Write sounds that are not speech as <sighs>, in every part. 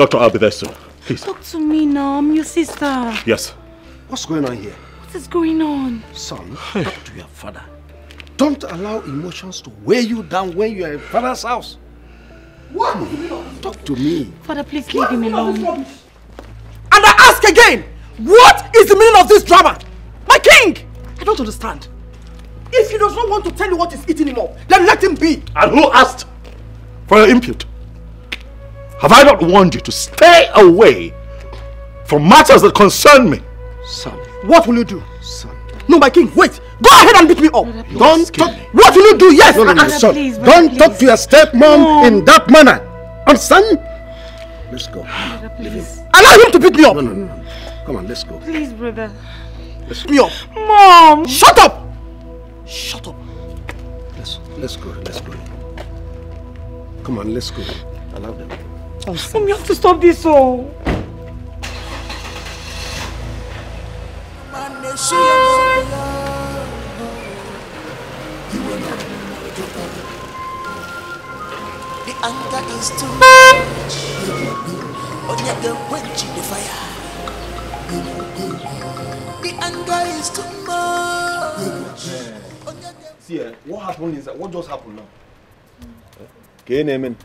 Doctor, I'll be there soon. Please. Talk to me now. I'm your sister. Yes. What's going on here? What is going on? Son, talk to your father. Don't allow emotions to weigh you down when you are in father's house. What? Talk to me. Father, please leave him alone. And I ask again, what is the meaning of this drama? My king! I don't understand. If he does not want to tell you what is eating him up, then let him be. And who asked for your input? Have I not warned you to stay away from matters that concern me? Son. What will you do? Son. No, my king, wait. Go ahead and beat me up. Don't talk. What will you do? Yes. No, no, no, I- I- son. please, brother, Don't please. talk to your stepmom in that manner. Understand? Let's go. Please. Allow him to beat me up. No, no, no. no. Come on, let's go. Please, brother. Beat me up. Mom! Shut up! Shut up. Let's let's go. Let's go. Come on, let's go. Allow them. Mom, you have to stop this, oh. The anger is too much. Onyege quench the fire. The anger is too much. See, eh, what happened is that what just happened now? Okay, Naaman.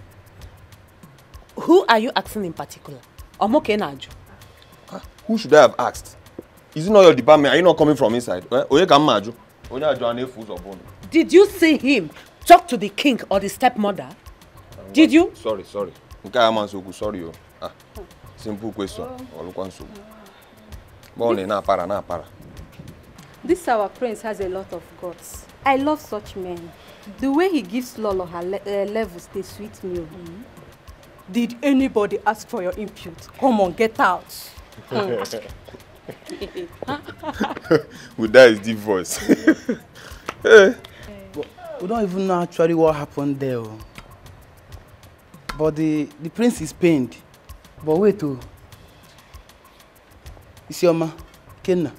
Who are you asking in particular? Omoke Naju. Who should I have asked? Is it not your department? Are you not coming from inside? Eh? Oye ka mmaju. Onye ajo ane fools upon. Did you see him talk to the king or the stepmother? Did you? Sorry, sorry. Nke a ama nsogbu, sorry o. Ah, simple question. Olukwa nsogbu. Bọ́ọ̀lù na-apara na-apara. This our prince has a lot of guts. I love such men. The way he gives Lolo her le uh, levels, they sweet me. oh. Did anybody ask for your input? Come on, get out. <laughs> With that is deep voice. We don't even know actually what happened there. oh. But the, the prince is pained. But wait, oh. Isioma, Kenna.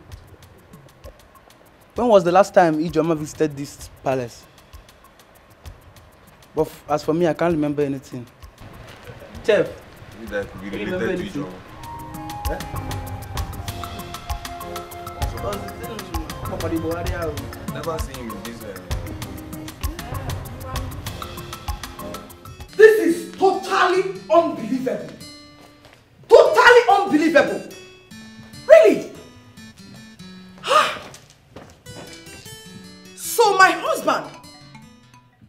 When was the last time Ijoma visited this palace? But as for me, I can't remember anything. Chef, Maybe that could be Remember related to anything? Ijeoma. Never seen him in this. This is totally unbelievable. Totally unbelievable. Really? so my husband,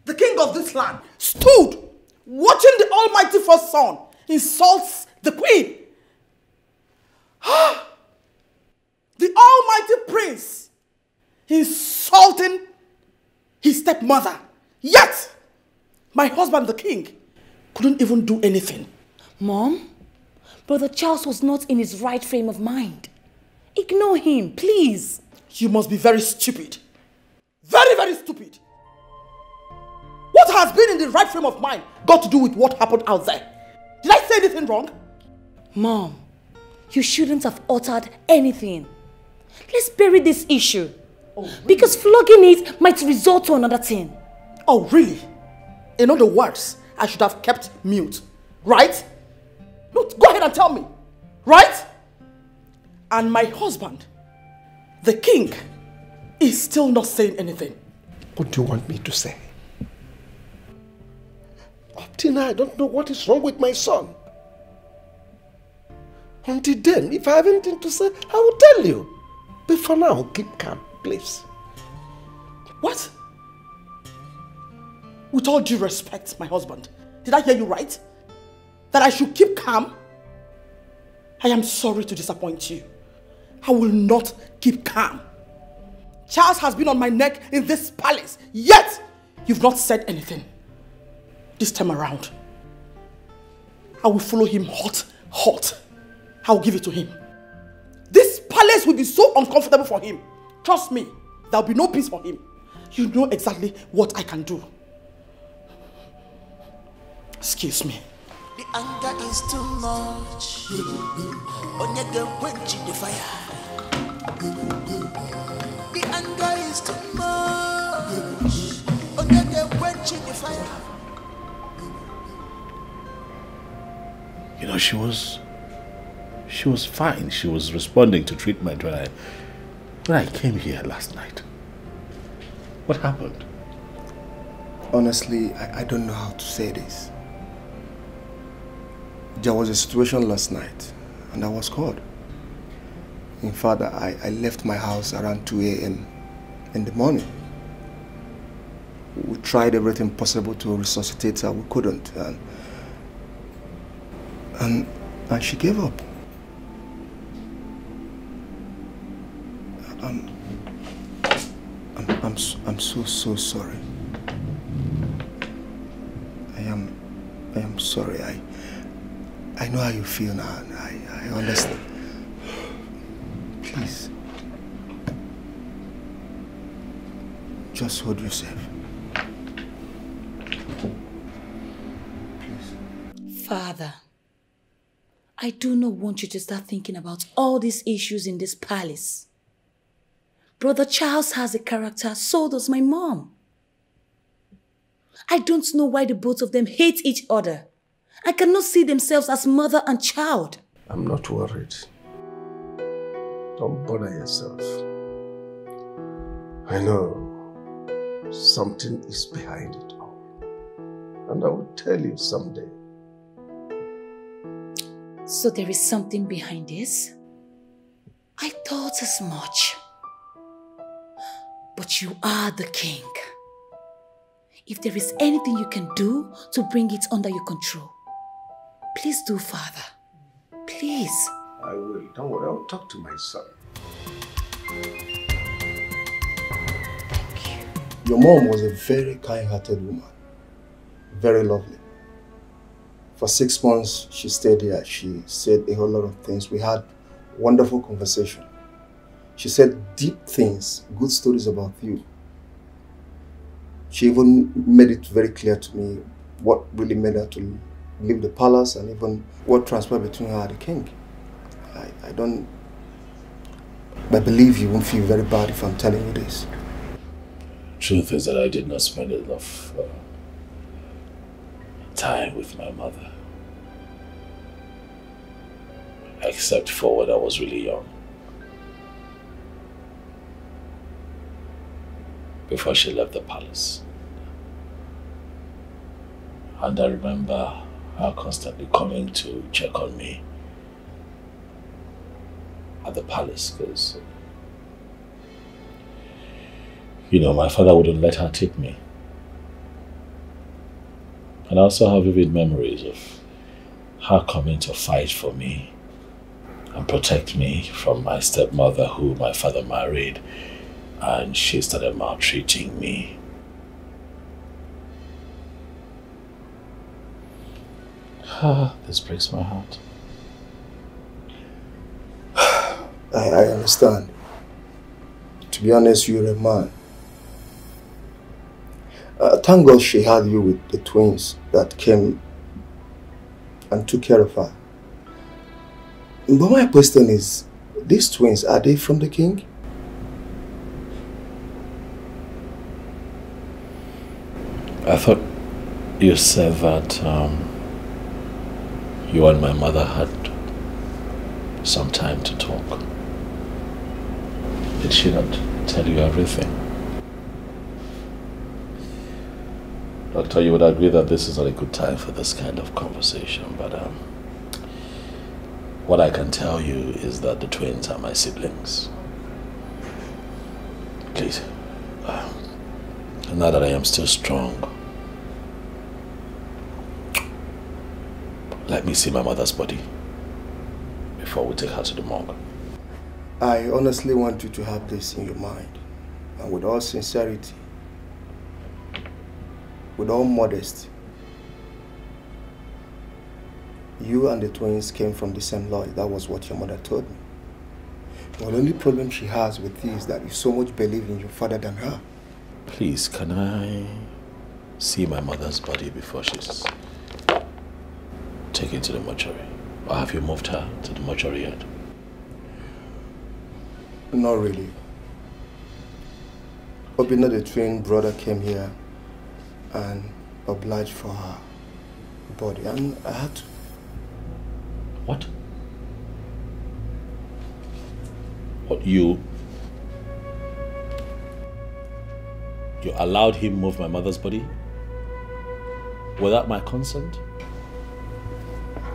the king of this land, stood watching the almighty first son insults the queen. <gasps> the almighty prince insulting his stepmother. Yet, my husband, the king, couldn't even do anything. Mom, Brother Charles was not in his right frame of mind. Ignore him, please. You must be very stupid. Very, very stupid. What has been in the right frame of mind got to do with what happened out there? Did I say anything wrong? Mom, you shouldn't have uttered anything. Let's bury this issue. Oh, because flogging it might result to another thing. Oh, really? In other words, I should have kept mute. Right? No, go ahead and tell me. Right? And my husband, the king, is still not saying anything. What do you want me to say? Up till now, I don't know what is wrong with my son. Until then, if I have anything to say, I will tell you. But for now, keep calm, please. What? With all due respect, my husband, did I hear you right? That I should keep calm? I am sorry to disappoint you. I will not keep calm. Charles has been on my neck in this palace, yet you've not said anything. This time around, I will follow him hot, hot. I will give it to him. This palace will be so uncomfortable for him. Trust me, there will be no peace for him. You know exactly what I can do. Excuse me. The anger is too much. Onyege quench the fire. The anger is too much. Onyege quench the fire. You know, she was she was fine. She was responding to treatment when I when I came here last night. What happened? Honestly, I, I don't know how to say this. There was a situation last night and I was called. In fact, I, I left my house around 2 a.m. in the morning. We tried everything possible to resuscitate her. We couldn't. And, and, and she gave up. I'm, I'm, I'm, I'm so, so sorry. I am, I am sorry. I, I know how you feel now. I, I understand. Please. Just hold yourself. I do not want you to start thinking about all these issues in this palace. Brother Charles has a character, so does my mom. I don't know why the both of them hate each other. I cannot see themselves as mother and child. I'm not worried. Don't bother yourself. I know something is behind it all. And I will tell you someday. So there is something behind this? I thought as much. But you are the king. If there is anything you can do to bring it under your control, please do, Father. Please. I will. Don't worry. I'll talk to my son. Thank you. Your mom was a very kind-hearted woman. Very lovely. For six months, she stayed here. She said a whole lot of things. We had wonderful conversation. She said deep things, good stories about you. She even made it very clear to me what really made her to leave the palace and even what transpired between her and the king. I, I don't... I believe you won't feel very bad if I'm telling you this. Truth is that I did not spend enough uh, time with my mother. Except for when I was really young. Before she left the palace. And I remember her constantly coming to check on me at the palace because, you know, my father wouldn't let her take me. And I also have vivid memories of her coming to fight for me and protect me from my stepmother who my father married and she started maltreating me. <sighs> This breaks my heart. <sighs> I, I understand. To be honest, you're a man. Uh, thank God she had you with the twins that came and took care of her. But my question is, these twins, are they from the king? I thought you said that um, you and my mother had some time to talk. Did she not tell you everything? Doctor, you would agree that this is not a good time for this kind of conversation, but um, what I can tell you is that the twins are my siblings. Please, uh, now that I am still strong, let me see my mother's body before we take her to the morgue. I honestly want you to have this in your mind. And with all sincerity, with all modesty, you and the twins came from the same lodge. That was what your mother told me. The only problem she has with you is that you so much believe in your father than her. Please, can I see my mother's body before she's taken to the mortuary? Or have you moved her to the mortuary yet? Not really. Obinna, the twin brother, came here and obliged for her body. And I had to. What? What you you allowed him move my mother's body without my consent?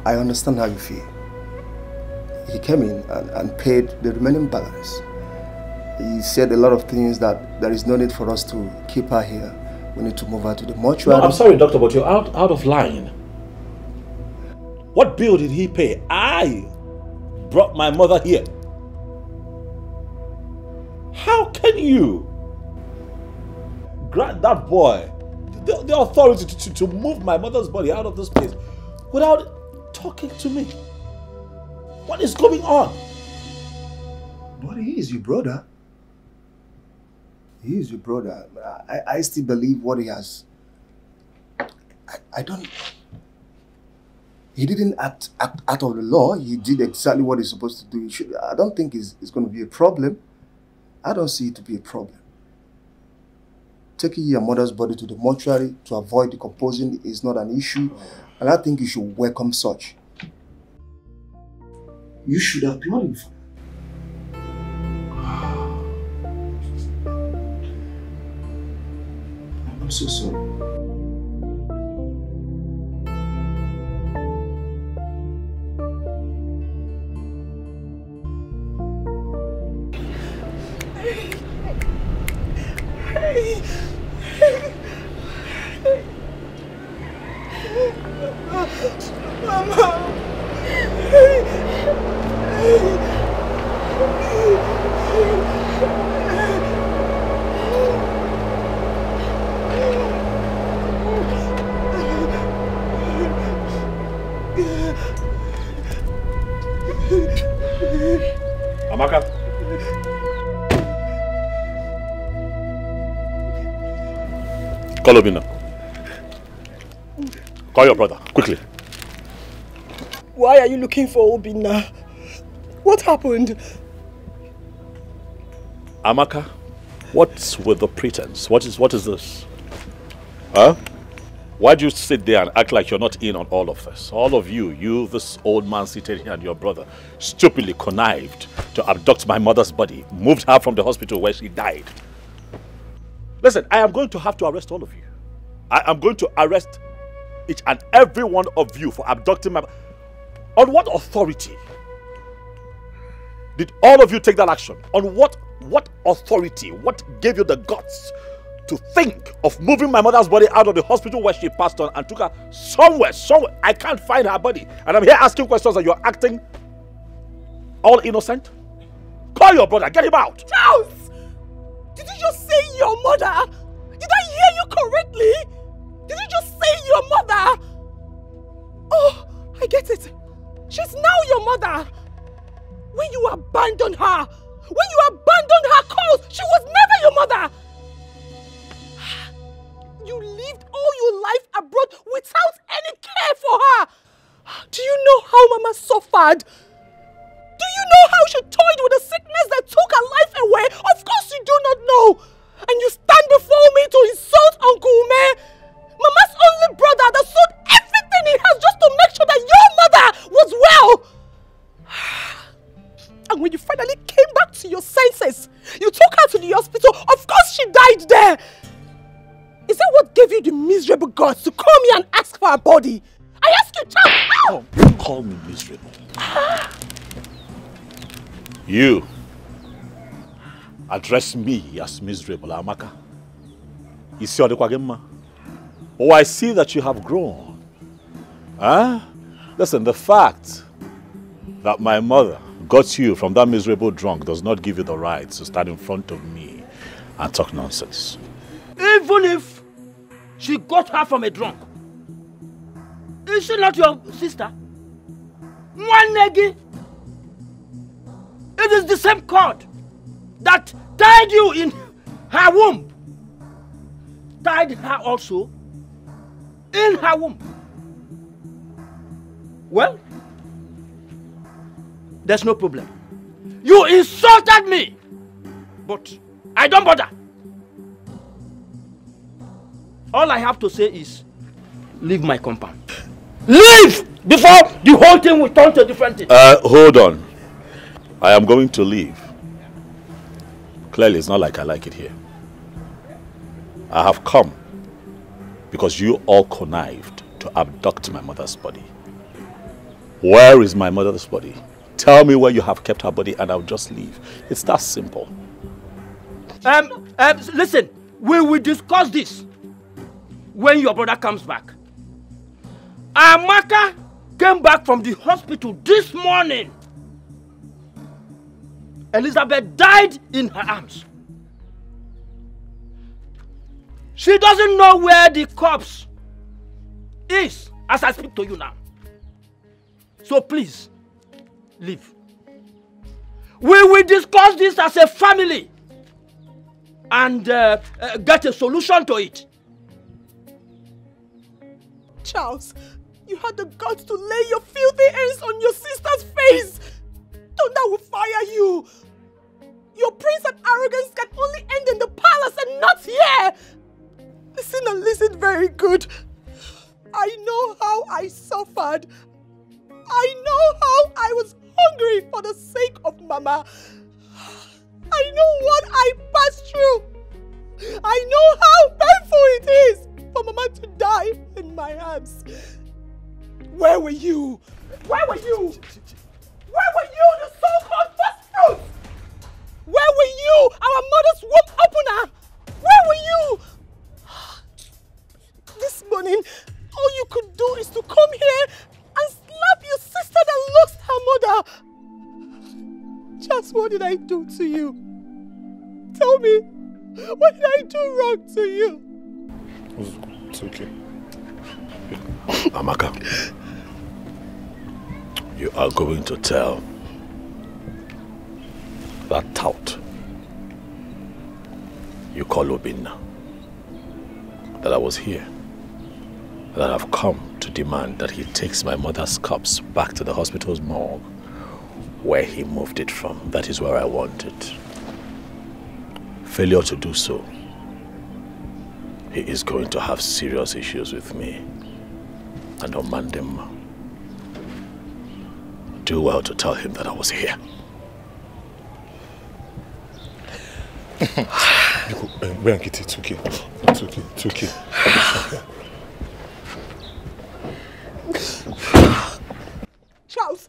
I understand how you feel. He came in and, and paid the remaining balance. He said a lot of things that there is no need for us to keep her here. We need to move her to the mortuary. No, I'm sorry, doctor, but you're out, out of line. What bill did he pay? I brought my mother here. How can you grant that boy the, the authority to, to, to move my mother's body out of this place without talking to me? What is going on? But he is your brother. He is your brother. I, I still believe what he has. I, I don't. He didn't act, act out of the law. He did exactly what he's supposed to do. Should, I don't think it's, it's going to be a problem. I don't see it to be a problem. Taking your mother's body to the mortuary to avoid decomposing is not an issue, and I think you should welcome such. You should applaud him for I'm so Call Obinna. Call your brother, quickly. Why are you looking for Obinna? What happened? Amaka, what's with the pretense? What is what is this? Huh? Why do you sit there and act like you're not in on all of this? All of you, you, this old man seated here and your brother, stupidly connived to abduct my mother's body, moved her from the hospital where she died. Listen, I am going to have to arrest all of you. I am going to arrest each and every one of you for abducting my... On what authority did all of you take that action? On what what authority? What gave you the guts to think of moving my mother's body out of the hospital where she passed on and took her somewhere, somewhere? I can't find her body. And I'm here asking questions and you're acting all innocent? Call your brother, get him out! Charles! Just say your mother? Did I hear you correctly? Did you just say your mother? Oh, I get it. She's now your mother. When you abandoned her, when you abandoned her cause, she was never your mother. <sighs> You lived all your life abroad without any care for her. Do you know how Mama suffered? Do you know how she toyed with the sickness that took her life away? Of course you do not know. And you stand before me to insult Uncle Ume, Mama's only brother that sold everything he has just to make sure that your mother was well. <sighs> And when you finally came back to your senses, you took her to the hospital. Of course she died there. Is that what gave you the miserable guts to call me and ask for her body? I ask you, child. Don't oh, call me miserable. Ah. You address me as miserable, Amaka. You see Odekwagema? Oh, I see that you have grown. Huh? Listen, the fact that my mother got you from that miserable drunk does not give you the right to stand in front of me and talk nonsense. Even if she got her from a drunk, is she not your sister? One negi. It is the same cord that tied you in her womb. Tied her also in her womb. Well, there's no problem. You insulted me, but I don't bother. All I have to say is, leave my compound. Leave! Before the whole thing will turn to a different thing. Uh, hold on. I am going to leave. Clearly, it's not like I like it here. I have come because you all connived to abduct my mother's body. Where is my mother's body? Tell me where you have kept her body and I'll just leave. It's that simple. Um, um, listen, we will discuss this when your brother comes back. Amaka came back from the hospital this morning. Elizabeth died in her arms. She doesn't know where the corpse is as I speak to you now. So please, leave. We will discuss this as a family and uh, uh, get a solution to it. Charles, you had the guts to lay your filthy hands on your sister's face. Thunder will fire you. Your prince and arrogance can only end in the palace and not here. Listen and listen very good. I know how I suffered. I know how I was hungry for the sake of Mama. I know what I passed through. I know how painful it is for Mama to die in my arms. Where were you? Where were you? Where were you, the so-called? Where were you, our mother's womb opener? Where were you? <sighs> This morning, all you could do is to come here and slap your sister that lost her mother. Just what did I do to you? Tell me, what did I do wrong to you? It's okay. Amaka, you are going to tell that tout you call Obinna that I was here, that I've come to demand that he takes my mother's corpse back to the hospital's morgue where he moved it from. That is where I want it. Failure to do so he is going to have serious issues with me. And Omandem, do well to tell him that I was here. Biankiti, it's okay. It's okay. It's okay. Charles,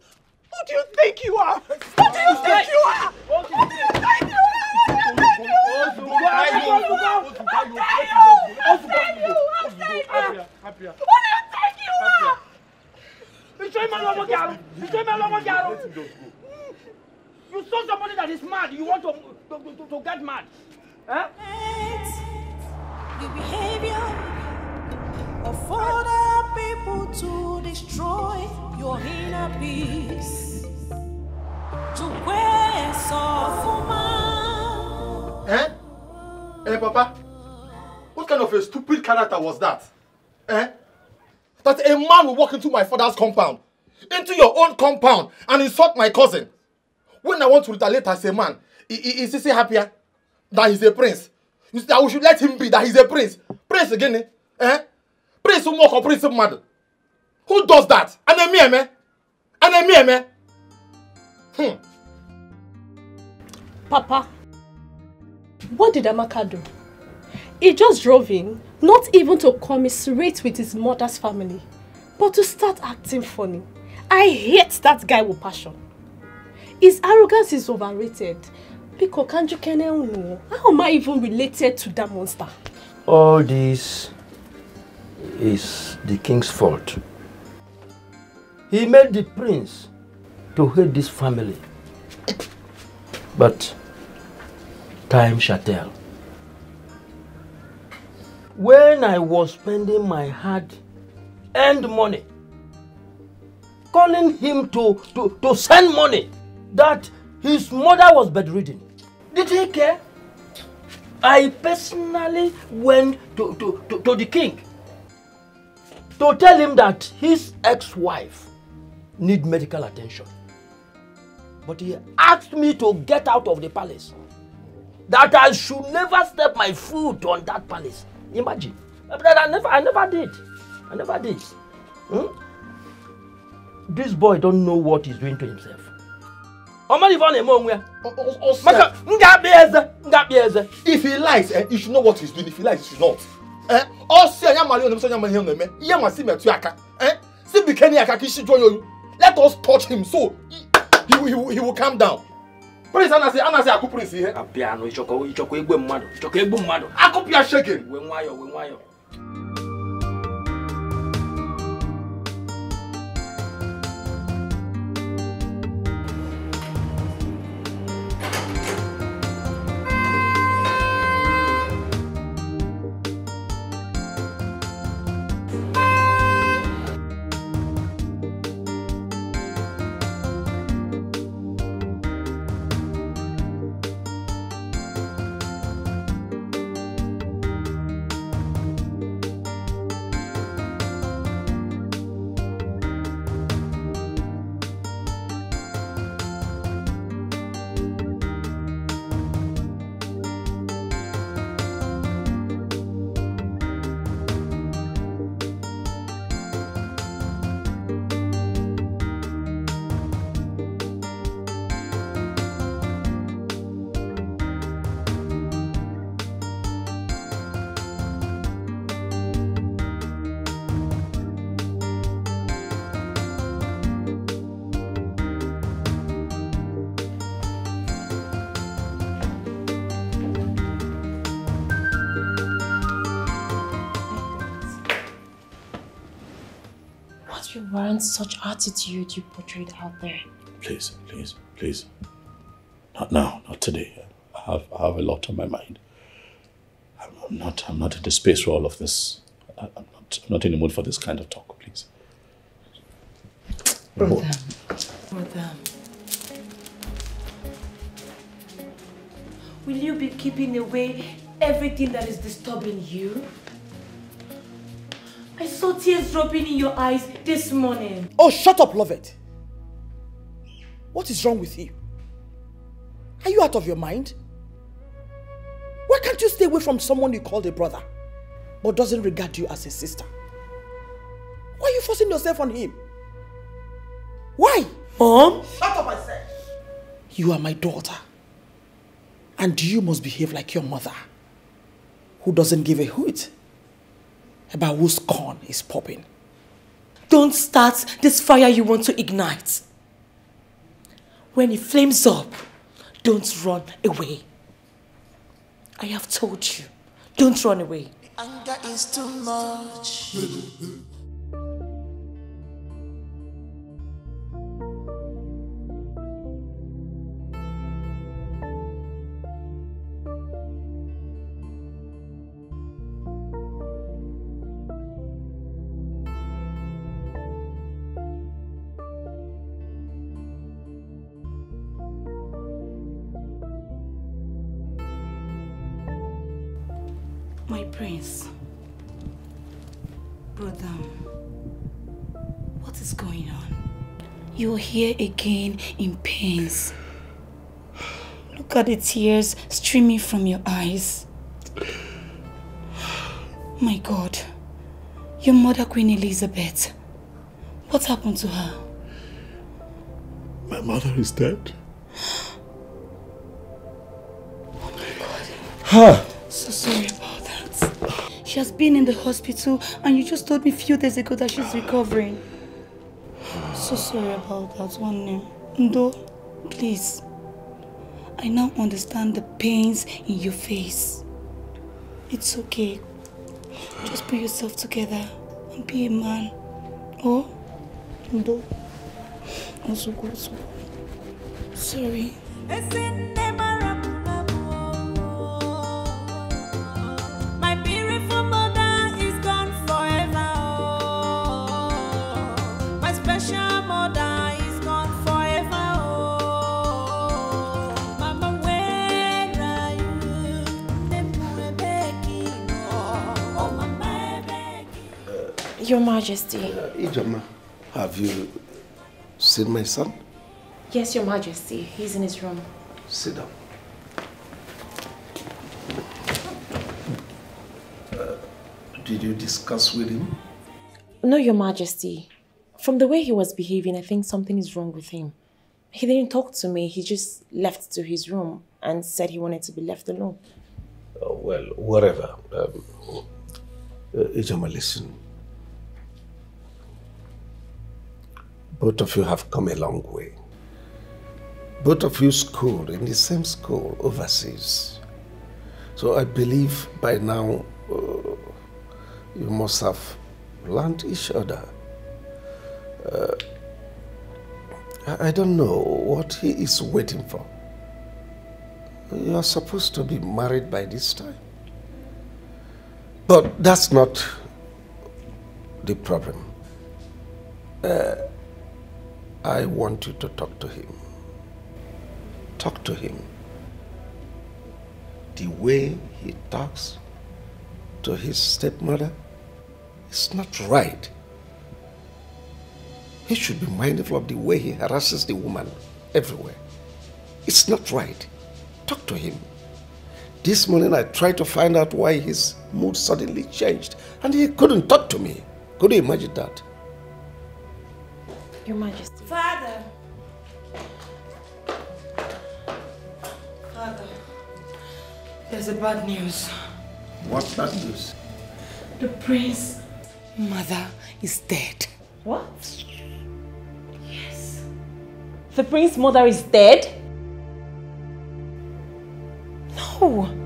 who do you think you are? Who do you think you are? Who do you think you are? Who do you think you are? Who do you think you are? You saw somebody that is mad. You want to, to, to, to get mad. Huh? The behavior of other people to destroy your inner peace. To where man. Eh? Eh, Papa? What kind of a stupid character was that? Eh? That a man will walk into my father's compound, into your own compound, and insult my cousin. When I want to retaliate as a man, is he say happier that he's a prince? You say that we should let him be, that he's a prince. Prince again, eh? eh? Prince who or prince mad. Who does that? Enemy, eh? Enemy, eh? Hmm. Papa, what did Amaka do? He just drove in, not even to commiserate with his mother's family, but to start acting funny. I hate that guy with passion. His arrogance is overrated. Biko kanju kene unu. How am I even related to that monster? All this is the king's fault. He made the prince to hate this family. But time shall tell. When I was spending my hard earned money, calling him to, to, to send money that his mother was bedridden, did he care? I personally went to, to, to, to the king to tell him that his ex-wife need medical attention. But he asked me to get out of the palace. That I should never step my foot on that palace. Imagine. But I never, I never did. I never did. Hmm? this boy don't know what he's doing to himself. Ọ mara ife ọ na-eme onwe ya. Maka m ga-akpị eze, m ga-akpị eze. If he lies, eh, you should know what he's doing. If he lies, you should not. Eh? Ọ sị anya mara onye anya mara ihe ọ na-eme. Ihe ma si metụ aka. Eh? Si bikeni aka ka isi jụọ ya oyi. Let us touch him so he, he, will- he, will- he will calm down. Prince anasị anasị akụ prince ihe. Abịa nụ ịchọkọ ịchọkọ egbu mmadụ ịchọkọ egbu mmadụ. Akụpịa shaking. Wee nwayọọ wee nwayọọ. Such attitude you portrayed out there? Please, please, please. Not now, not today. I have, I have a lot on my mind. I'm I'm not, I'm not in the space for all of this. I- I'm not, I'm not in the mood for this kind of talk, please. Brother, brother. Will you be keeping away everything that is disturbing you? I saw tears dropping in your eyes this morning. Oh, shut up, Loveth. What is wrong with you? Are you out of your mind? Why can't you stay away from someone you call a brother, but doesn't regard you as a sister? Why are you forcing yourself on him? Why? Mom? Shut up, I said. You are my daughter. And you must behave like your mother, who doesn't give a hoot about whose corn is popping. Don't start this fire you want to ignite. When it flames up, don't run away. I have told you, don't run away. Anger is too much. Here again in pains. Look at the tears streaming from your eyes. My God, your mother, Queen Elizabeth, what happened to her? My mother is dead. Oh my God. Huh. So sorry about that. She has been in the hospital and you just told me a few days ago that she's recovering. So sorry about that one name. Ndo, please. I now understand the pains in your face. It's okay. Just put yourself together and be a man. Oh, Ndo. Also go, go. Sorry. Your Majesty. Ijeoma, have you seen my son? Yes, Your Majesty. He's in his room. Sit down. Uh, did you discuss with him? No, Your Majesty. From the way he was behaving, I think something is wrong with him. He didn't talk to me. He just left to his room and said he wanted to be left alone. Oh, well, whatever. Um, uh, Ijeoma, listen. Both of you have come a long way. Both of you schooled in the same school overseas. So I believe by now uh, you must have learned each other. Uh, I don't know what he is waiting for. You are supposed to be married by this time. But that's not the problem. Uh, I want you to talk to him. Talk to him. The way he talks to his stepmother is not right. He should be mindful of the way he harasses the woman everywhere. It's not right. Talk to him. This morning I tried to find out why his mood suddenly changed and he couldn't talk to me. Could you imagine that? Your Majesty. Father. Father. There's a bad news. What bad news? The prince mother is dead. What? Yes. The prince's mother is dead? No. No.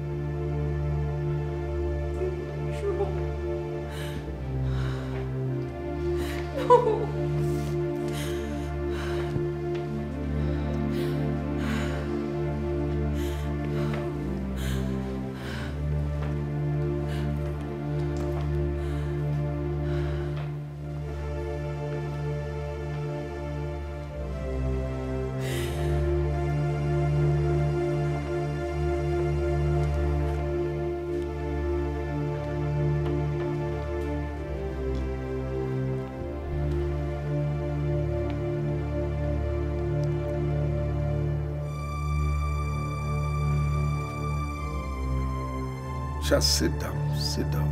Just sit down, sit down.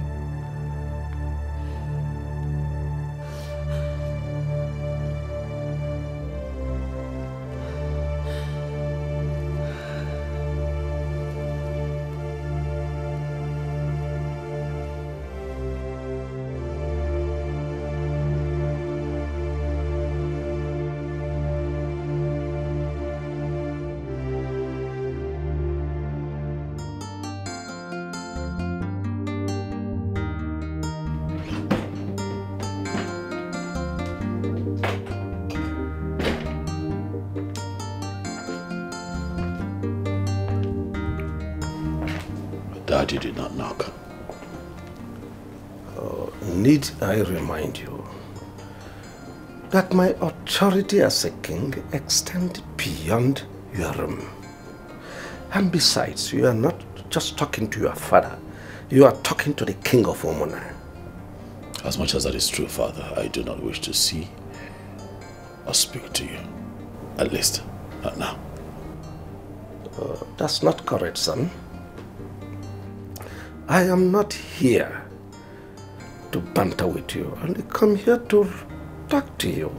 Daddy did not knock. Oh, need I remind you that my authority as a king extends beyond your room. And besides, you are not just talking to your father, you are talking to the king of Omona. As much as that is true, Father, I do not wish to see or speak to you. At least, not now. Uh, that's not correct, son. I am not here to banter with you. I only come here to talk to you.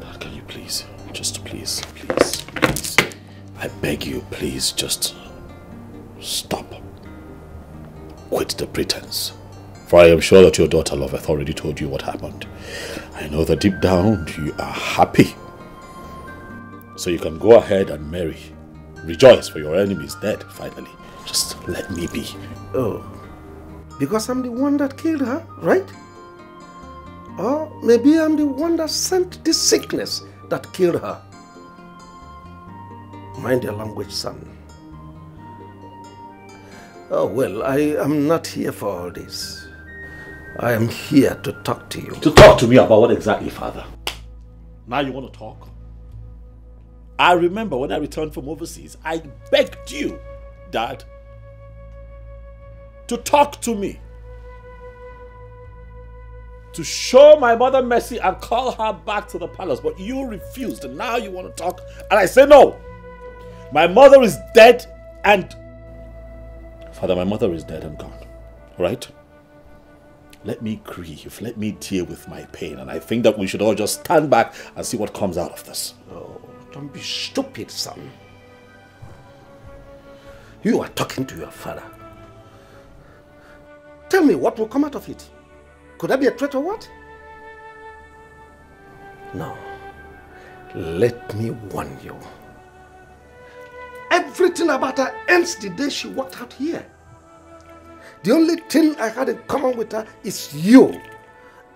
Dad, can you please, just please, please, please, I beg you, please, just stop. Quit the pretense. For I am sure that your daughter Loveth already told you what happened. I know that deep down you are happy. So you can go ahead and marry. Rejoice for your enemy is dead, finally. Just let me be. Oh, because I'm the one that killed her, right? Or maybe I'm the one that sent this sickness that killed her. Mind your language, son. Oh, well, I am not here for all this. I am here to talk to you. To talk to me about what exactly, Father? Now you want to talk? I remember when I returned from overseas, I begged you, Dad, to talk to me. To show my mother mercy and call her back to the palace, but you refused, and now you want to talk, and I say no. My mother is dead, and Father, my mother is dead and gone, right? Let me grieve. Let me deal with my pain. And I think that we should all just stand back and see what comes out of this. Oh, don't be stupid, son. You are talking to your father. Tell me what will come out of it. Could that be a threat or what? No. Let me warn you. Everything about her ends the day she walked out here. The only thing I had in common with her is you,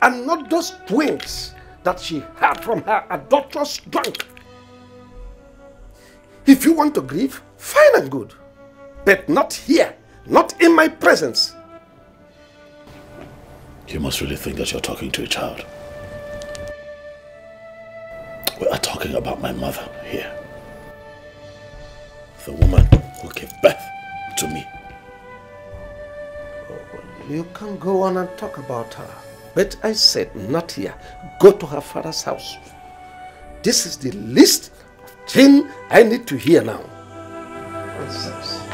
and not those twins that she had from her adulterous drunk. If you want to grieve, fine and good, but not here, not in my presence. You must really think that you're talking to a child. We are talking about my mother here. The woman who gave birth to me. You can go on and talk about her. But I said, not here. Go to her father's house. This is the least thing I need to hear now. Nonsense.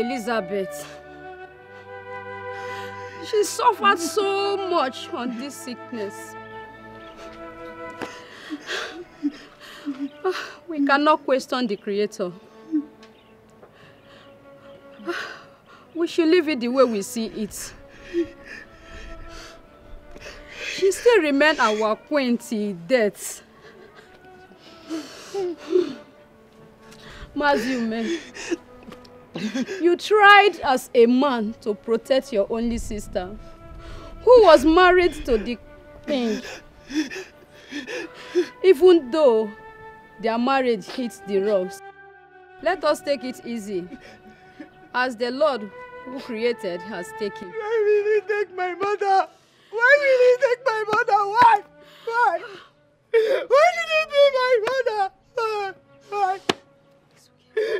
Elizabeth. She suffered so much on this sickness. We cannot question the Creator. We should leave it the way we see it. She still remain our queen till death. Maziume, <laughs> you tried as a man to protect your only sister, who was married to the king. Even though their marriage hit the rocks, let us take it easy, as the Lord who created has taken. Why will he take my mother? Why will he take my mother? Why? Why? Why should it be my mother? Why? Why?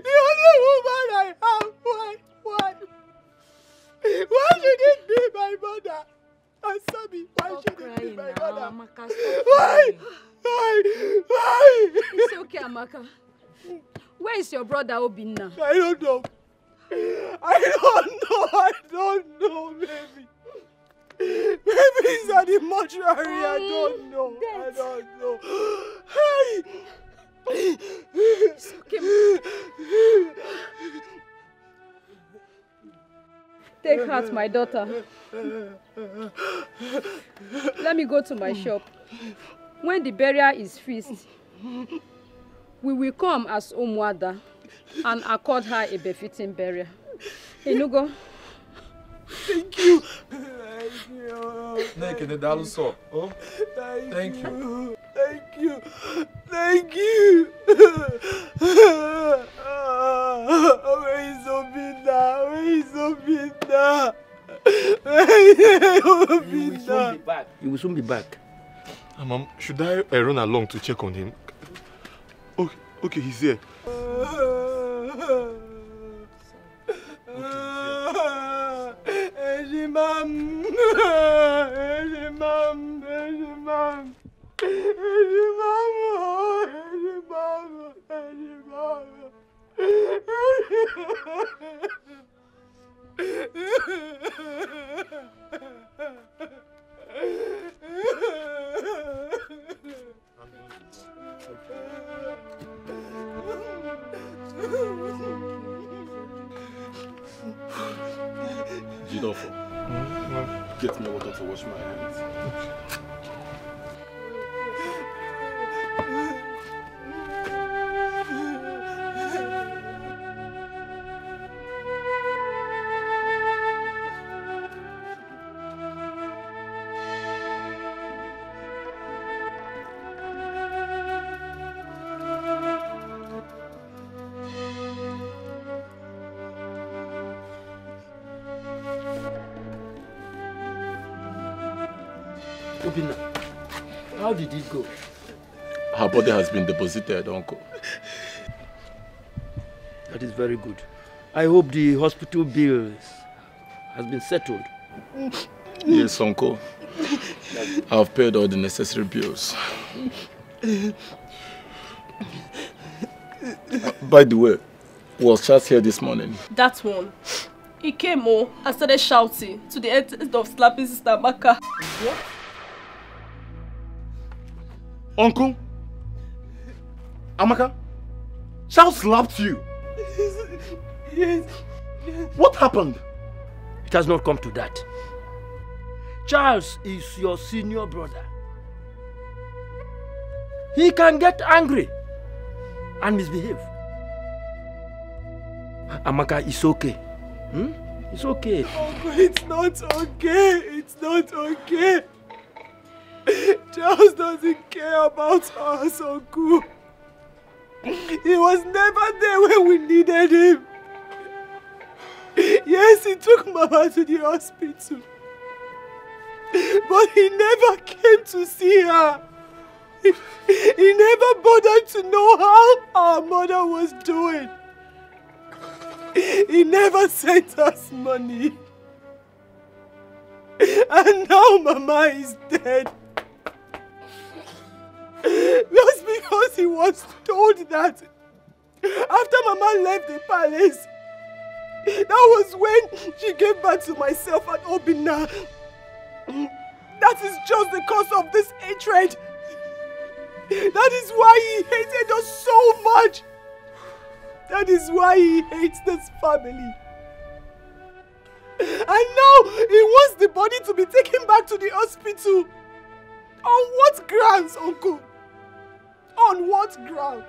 The only woman I have. Why? Why? Why should it be my mother? Answer me. Why should it be my mother? Why? Why? Why? It's okay, Amaka. Where is your brother Obinna? I don't know. I don't know. I don't know, baby. Maybe he's at the mortuary. I don't know. I don't know. Hey! Okay. Take heart, my daughter. Let me go to my shop. When the burial is fixed, we will come as Umuada and accord her a befitting burial. Inugo, Thank you. Nekene dalu so. Oh, thank you. Thank you. Thank you. Where is Obinna? Where is Obinna? Where is Obinna? He will soon be back. Ah, Mom, should I uh, run along to check on him? Okay, okay, he's here. Edimam, Edimam, get me water to wash my hands. Body has been deposited, Uncle. That is very good. I hope the hospital bills has been settled. Yes, Uncle. I've paid all the necessary bills. By the way, was Charles here this morning? That one. He came home and started shouting to the extent of slapping Sister Amaka. What? Uncle? Amaka? Charles slapped you. Yes. What happened? It has not come to that. Charles is your senior brother. He can get angry and misbehave. Amaka, it's okay. Hmm? It's okay. Uncle, it's not okay. It's not okay. Charles doesn't care about us, Uncle. He was never there when we needed him. Yes, he took Mama to the hospital. But he never came to see her. He, never bothered to know how our mother was doing. He never sent us money. And now Mama is dead. Just because he was told that after Mama left the palace, that was when she gave birth to myself and Obinna. That is just the cause of this hatred. That is why he hated us so much. That is why he hates this family. And now he wants the body to be taken back to the hospital. On what grounds, uncle? On what ground?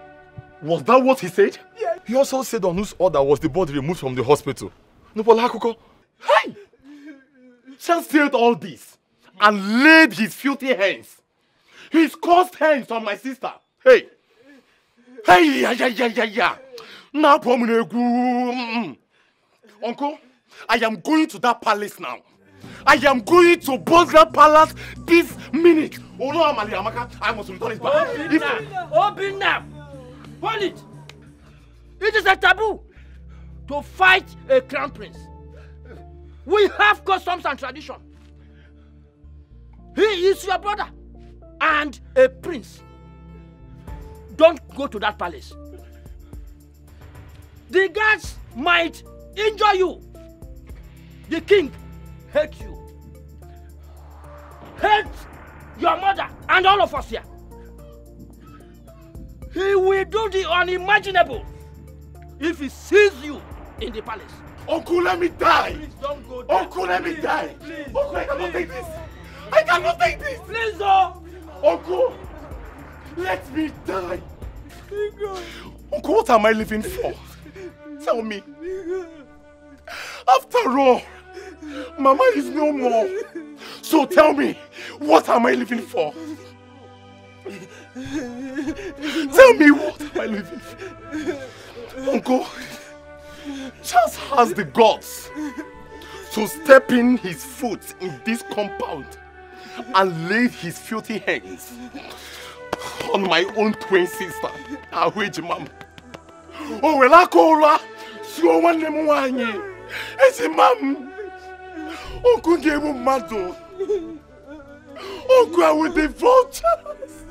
Was that what he said? Yes. He also said on whose order was the body removed from the hospital. Nupola Akoko. Hey! Charles said all this and laid his filthy hands, his cursed hands on my sister. Hey! Hey! Yeah, yeah, yeah, yeah, yeah. Now, mm Uncle, I am going to that palace now. I am going to Bosra Palace this minute. Oh no, Amali Amaka, I must return it back. Obina! Obina! Hold it! It is a taboo to fight a crown prince. We have customs and tradition. He is your brother and a prince. Don't go to that palace. The guards might injure you. The king hates you. Hates your mother and all of us here. He will do the unimaginable if he sees you in the palace. Uncle, let me die. Please don't go there. Uncle, let me Please, die. Please, Uncle, I cannot please. take this. I cannot take this. Please, oh. Uncle, let me die. Uncle, what am I living for? Tell me. After all, Mama is no more. So tell me, what am I living for? Tell me what am I living for? Uncle, Charles has the guts to step in his foot in this compound and lay his filthy hands on my own twin sister, Ahweji Mama. O were aka ụra suo nwanne m nwanyị. Ezi mam. Uncle. Uncle, I will devote Charles.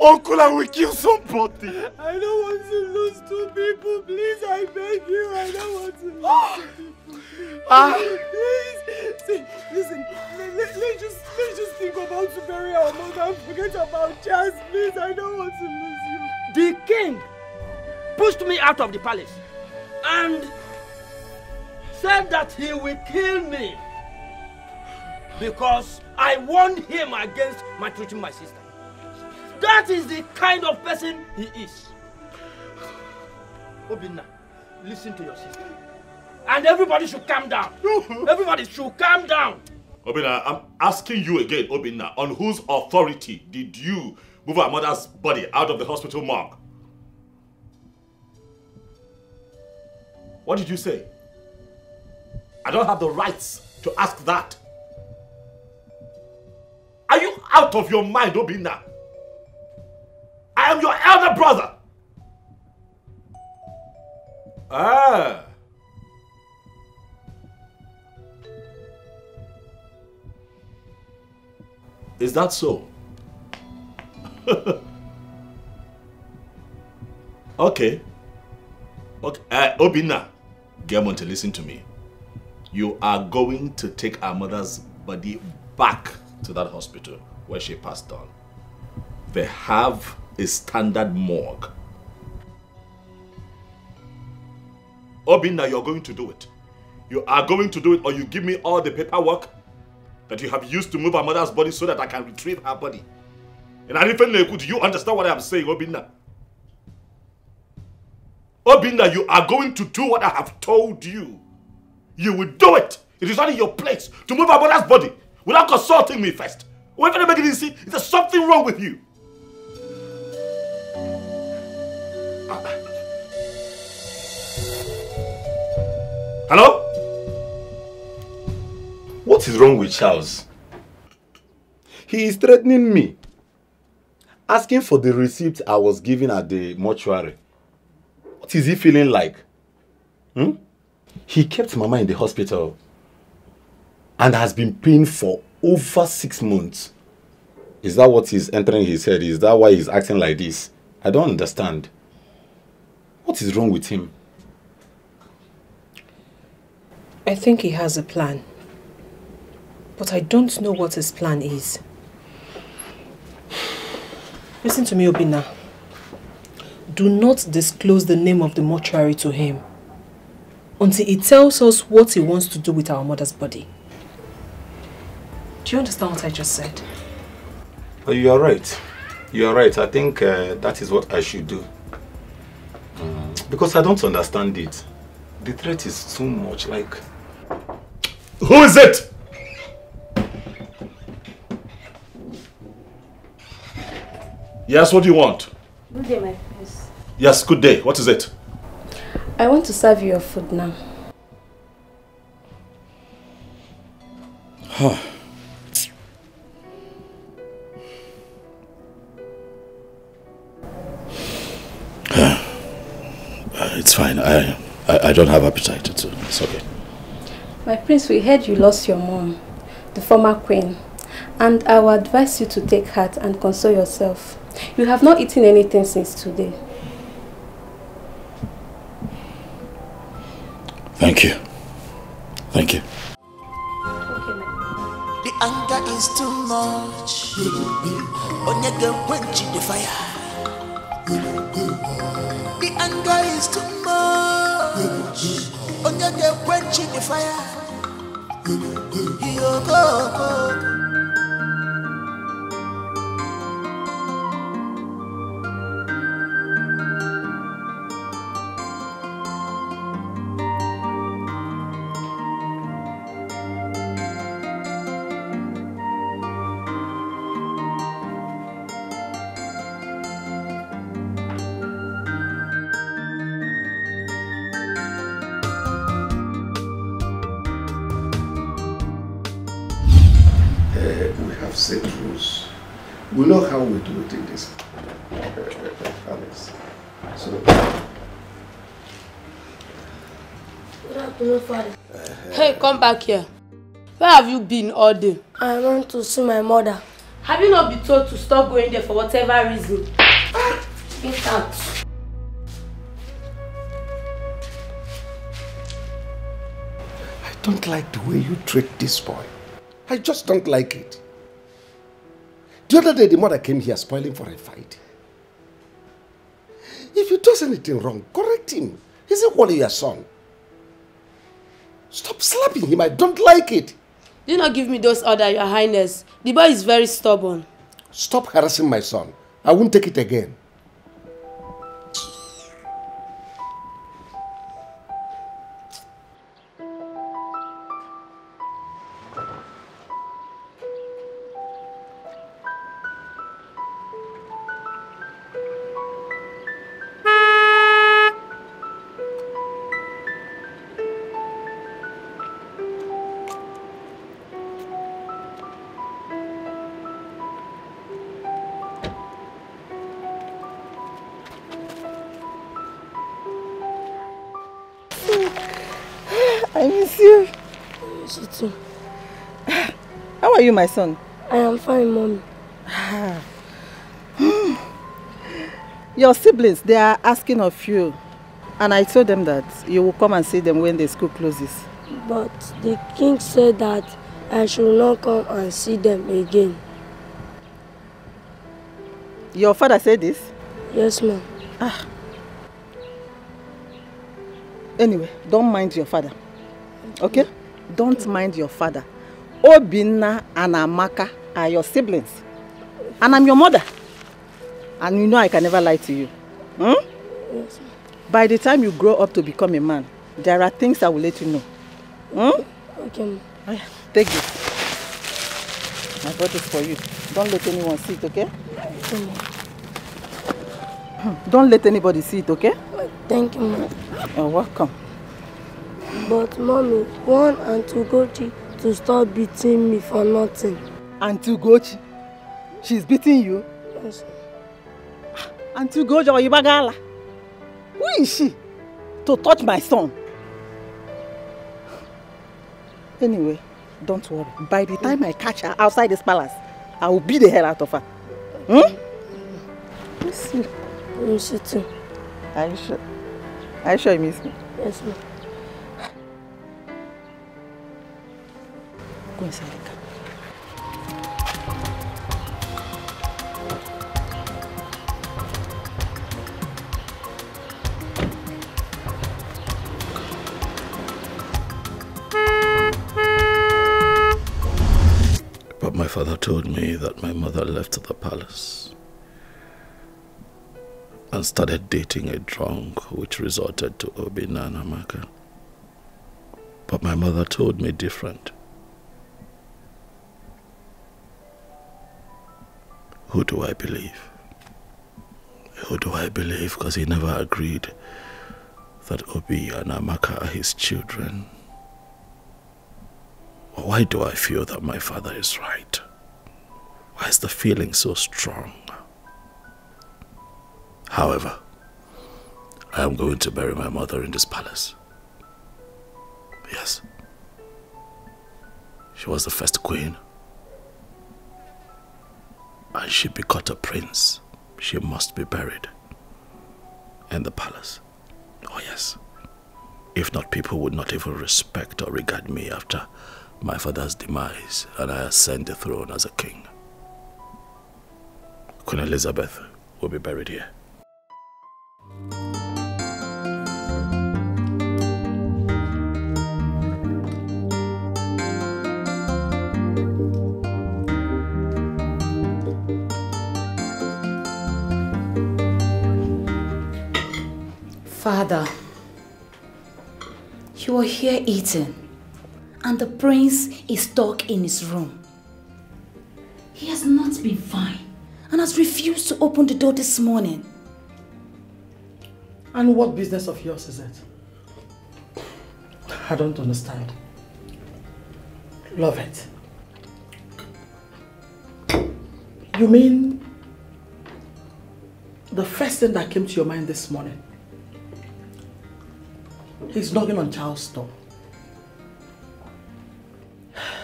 Uncle, I will kill somebody. I don't want to lose two people. Please, I beg you. I don't want to lose two people. Ah. Please. See, listen. Let, let, let's just let's just think about to bury our mother and forget about Jazz. Please, I don't want to lose you. The king pushed me out of the palace and said that he will kill me because I warned him against maltreating my sister. That is the kind of person he is. Obinna, listen to your sister. And everybody should calm down. everybody should calm down. Obinna, I'm asking you again, Obinna, on whose authority did you move our mother's body out of the hospital morgue? What did you say? I don't have the rights to ask that. Are you out of your mind, Obinna? I am your elder brother. Ah. Is that so? <laughs> okay. Okay. Uh, Obinna, Germont, listen to me. You are going to take our mother's body back to that hospital where she passed on. They have a standard morgue. Obinna, you're going to do it. You are going to do it or you give me all the paperwork that you have used to move our mother's body so that I can retrieve her body. And I do you understand what I'm saying, Obinna? Obinna, you are going to do what I have told you. You will do it. It is not in your place to move our mother's body without consulting me first. Wait for the beginning, see, is there something wrong with you? Hello? What is wrong with Charles? He is threatening me. Asking for the receipt I was given at the mortuary. What is he feeling like? Hmm? He kept Mama in the hospital and has been paying for over six months. Is that what is entering his head? Is that why he's acting like this? I don't understand. What is wrong with him? I think he has a plan. But I don't know what his plan is. Listen to me, Obinna. Do not disclose the name of the mortuary to him until he tells us what he wants to do with our mother's body. Do you understand what I just said? Oh, you are right. You are right. I think uh, that is what I should do. Mm, because I don't understand it. The threat is too much like... Who is it? Yes, what do you want? Good day, my prince. Yes, good day. What is it? I want to serve you your food now. Huh. <sighs> it's fine. I, I I don't have appetite. It's, it's okay. My prince, we heard you lost your mom, the former queen, and I will advise you to take heart and console yourself. You have not eaten anything since today. Thank you. Thank you. The anger is too much. Onye can quench the fire. The anger is too much. Onye can quench the fire. Yo, go, go. We know how we do it in this palace. So, Hey, come back here. Where have you been all day? I want to see my mother Have you not been told to stop going there for whatever reason? Get out. I don't like the way you treat this boy. I just don't like it. The other day, the mother came here spoiling for a fight. If he does anything wrong, correct him. He's equally your son. Stop slapping him. I don't like it. Do not give me those orders, your highness. The boy is very stubborn. Stop harassing my son. I won't take it again. I miss you. miss you too. How are you, my son? I am fine, mommy. <sighs> Your siblings, they are asking of you. And I told them that you will come and see them when the school closes. But the king said that I should not come and see them again. Your father said this? Yes, ma'am. Ah. Anyway, don't mind your father. Okay? Don't mind your father. Obinna and Amaka are your siblings. And I'm your mother. And you know I can never lie to you. Hmm? Yes. By the time you grow up to become a man, there are things I will let you know. Hmm? Okay. Aya, Take this. I brought this for you. Don't let anyone see it, okay? Okay. Hmm, Don't let anybody see it, okay? Thank you, ma'am. You're welcome. But mommy, want Auntie Gochi to stop beating me for nothing. Auntie Gochi? She's beating you? Yes. Auntie Gochi or Ibagala? Who is she to touch my son? Anyway, don't worry. By the time I catch her outside this palace, I will beat the hell out of her. Hmm? Miss you. Miss you too. Are you sure? Are you sure you miss me? Yes, ma'am. But my father told me that my mother left the palace and started dating a drunk, which resulted to Obinna and. But my mother told me different. Who do I believe? Who do I believe? Because he never agreed that Obi and Amaka are his children. Why do I feel that my father is right? Why is the feeling so strong? However, I am going to bury my mother in this palace. Yes. She was the first queen. She begot a prince. She must be buried in the palace. Oh, yes. If not, people would not even respect or regard me after my father's demise and I ascend the throne as a king. Queen Elizabeth will be buried here. Father, you are here eating, and the prince is stuck in his room. He has not been fine and has refused to open the door this morning. And what business of yours is it? I don't understand. Love it. You mean the first thing that came to your mind this morning? He's knocking on Charles' door.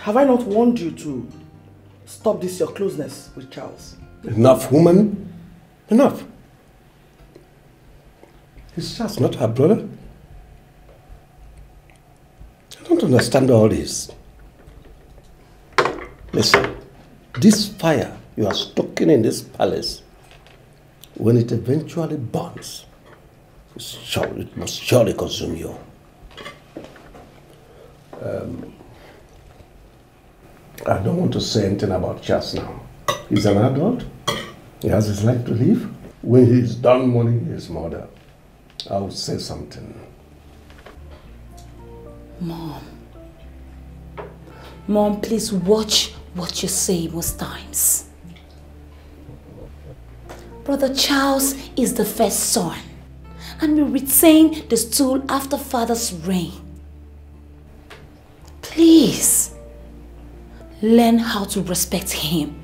Have I not warned you to stop this your closeness with Charles. Enough, woman. Enough. He's just not her brother. I don't understand all this. Listen, this fire you are stoking in this palace, when it eventually burns, it it must surely consume you. Um, I don't want to say anything about Charles now. He's an adult. He has his life to live. When he's done mourning his mother, I will say something. Mom. Mom, please watch what you say most times. Brother Charles is the first son and will retain the stool after father's reign. Please learn how to respect him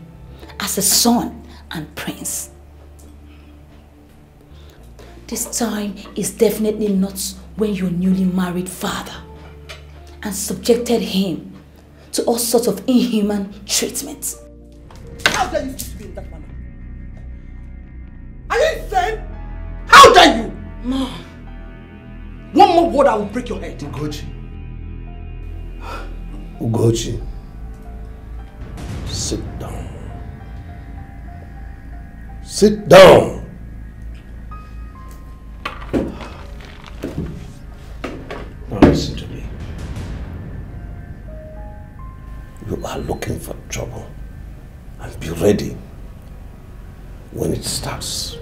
as a son and prince. This time is definitely not when your newly married father and subjected him to all sorts of inhuman treatment. How dare you Mom. <sighs> One more word, I will break your head. Ugochi. Ugochi. Sit down. Sit down. Now listen to me. You are looking for trouble. And be ready when it starts.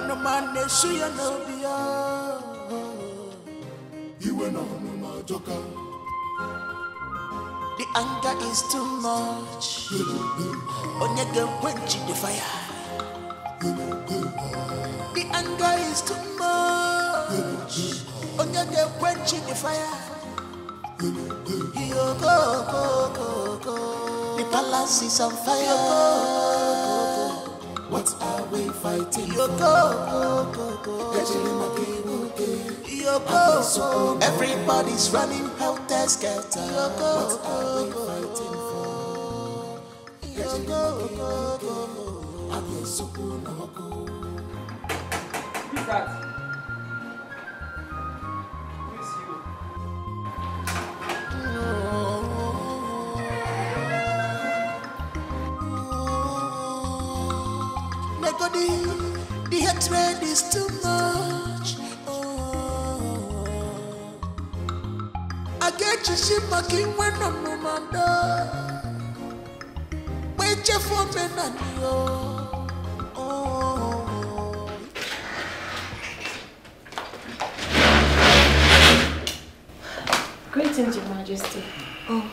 Máa ń lè ṣúyọ n'obi ya. Iwe na ọ̀nà máa jọka. The anger is too much. Onye ga-ekwenchi the fire. The anger is too much. Onye ga-ekwenchi the fire. Yo, go, go, go, go. The palace is on fire. What are we fighting Yo, go, go, go, go. Yo, go, go. Everybody's running helter skelter. Yo, go, what are we fighting for? Yo, go, go, go. Who's that? Negodi, is too much. Oh. I get you shit maki when I'm no manda. Wait you for me and yo. Oh. Greetings, Your Majesty. Oh.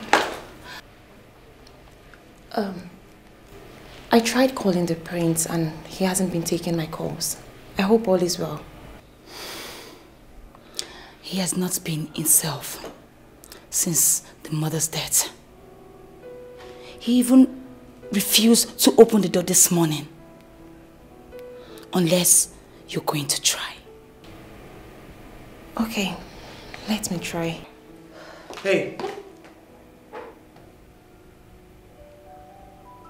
Um, I tried calling the prince and he hasn't been taking my calls. I hope all is well. He has not been himself since the mother's death. He even refused to open the door this morning. Unless you're going to try. Okay, let me try. Hey.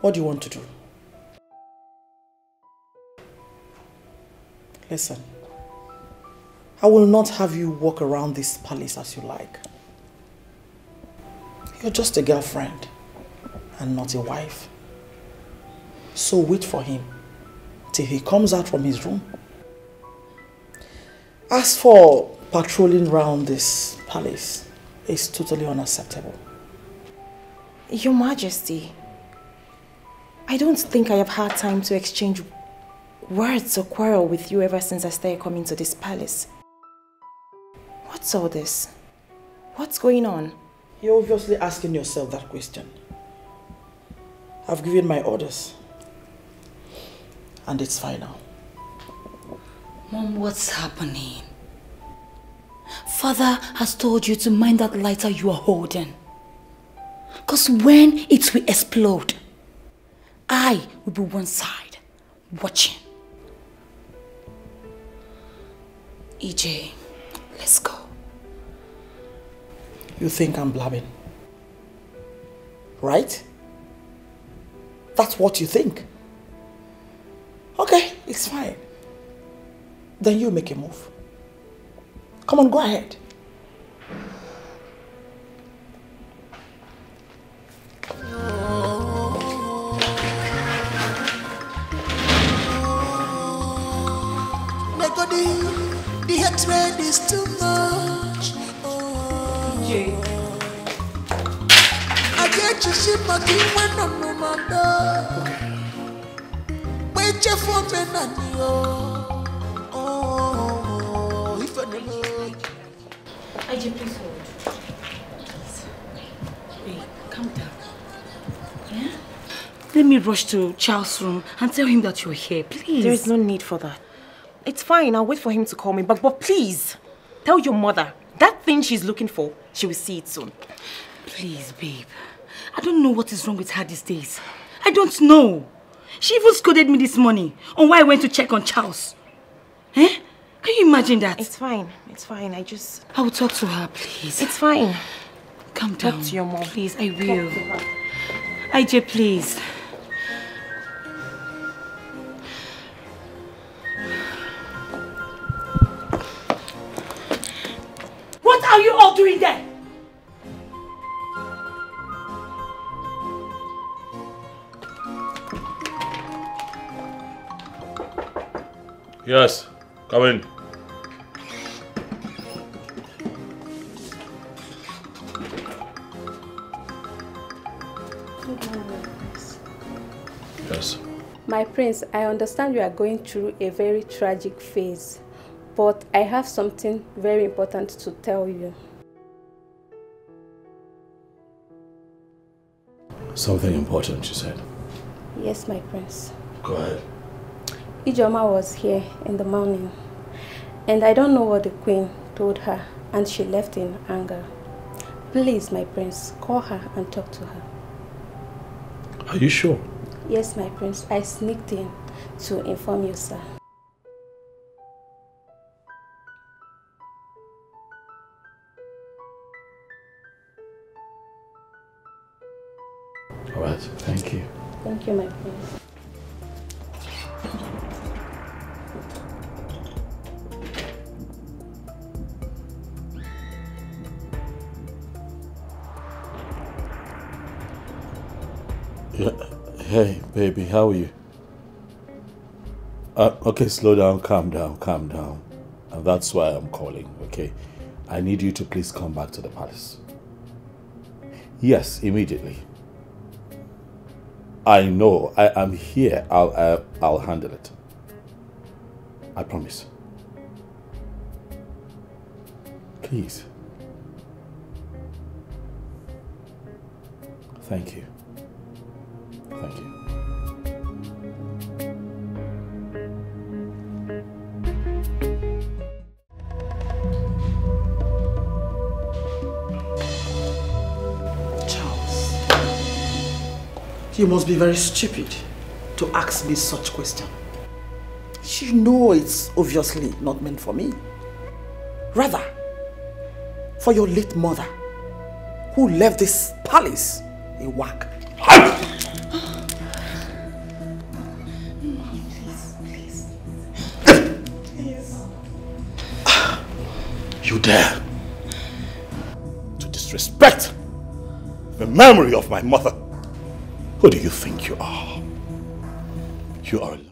What do you want to do? Listen. I will not have you walk around this palace as you like. You're just a girlfriend and not a wife. So wait for him till he comes out from his room. As for patrolling around this palace, it's totally unacceptable. Your Majesty, I don't think I have had time to exchange words or quarrel with you ever since I started coming to this palace. What's all this? What's going on? You're obviously asking yourself that question. I've given my orders. And it's final. Mom, what's happening? Father has told you to mind that lighter you are holding. Because when it will explode, I will be one side, watching. EJ, let's go. You think I'm blabbing? right? That's what you think. Okay, it's fine. Then you make a move. Come on, go ahead. Nego the, the hatred is too much. Oh. Ajechi shimaki weno no mando. Weche for me nani yo. Oh, if I never. IJ, please hold. Please. Wait, calm down. Yeah? Let me rush to Charles' room and tell him that you're here, please. There is no need for that. It's fine, I'll wait for him to call me, but, but please, tell your mother, that thing she's looking for, she will see it soon. Please, babe. I don't know what is wrong with her these days. I don't know. She even scolded me this morning on why I went to check on Charles. Eh? Can you imagine that? It's fine. It's fine. I just... I will talk to her, please. It's fine. Calm down. Talk to your mom. Please, I will. IJ, please. Are you all doing there? Yes, come in. Yes. My prince, I understand you are going through a very tragic phase, but I have something very important to tell you. Something important, she said. Yes, my prince. Go ahead. Ijeoma was here in the morning, and I don't know what the queen told her, and she left in anger. Please, my prince, call her and talk to her. Are you sure? Yes, my prince, I sneaked in to inform you, sir. You, my. Hey, baby, how are you? Uh, okay, slow down, calm down, calm down. And that's why I'm calling, okay? I need you to please come back to the palace. Yes, immediately. I know. I am here. I'll, uh, I'll handle it. I promise. Please. Thank you. Thank you. You must be very stupid to ask me such question. You know it's obviously not meant for me. Rather, for your late mother, who left this palace a whack. You dare to disrespect the memory of my mother. Who do you think you are? You are